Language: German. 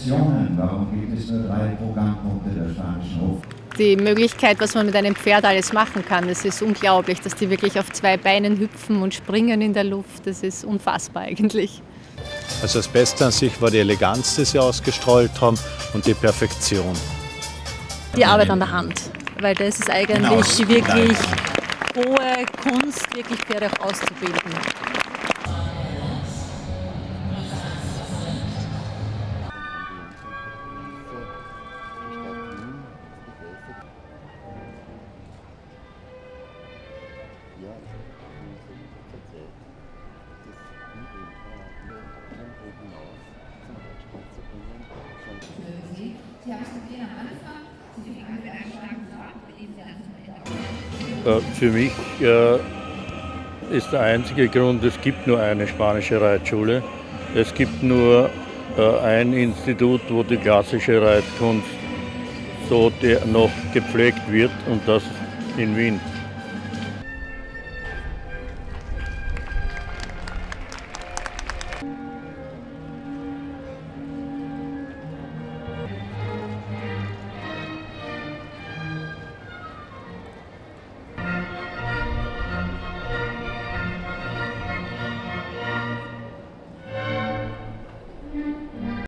Optionen. Warum gibt es nur drei Programmpunkte der Spanischen Hof? Die Möglichkeit, was man mit einem Pferd alles machen kann, das ist unglaublich, dass die wirklich auf zwei Beinen hüpfen und springen in der Luft. Das ist unfassbar eigentlich. Also das Beste an sich war die Eleganz, die sie ausgestrahlt haben und die Perfektion. Die Arbeit an der Hand, weil das ist eigentlich genau. wirklich hohe Kunst, wirklich Pferde auch auszubilden. Für mich äh, ist der einzige Grund, es gibt nur eine spanische Reitschule. Es gibt nur äh, ein Institut, wo die klassische Reitkunst so noch gepflegt wird und das in Wien.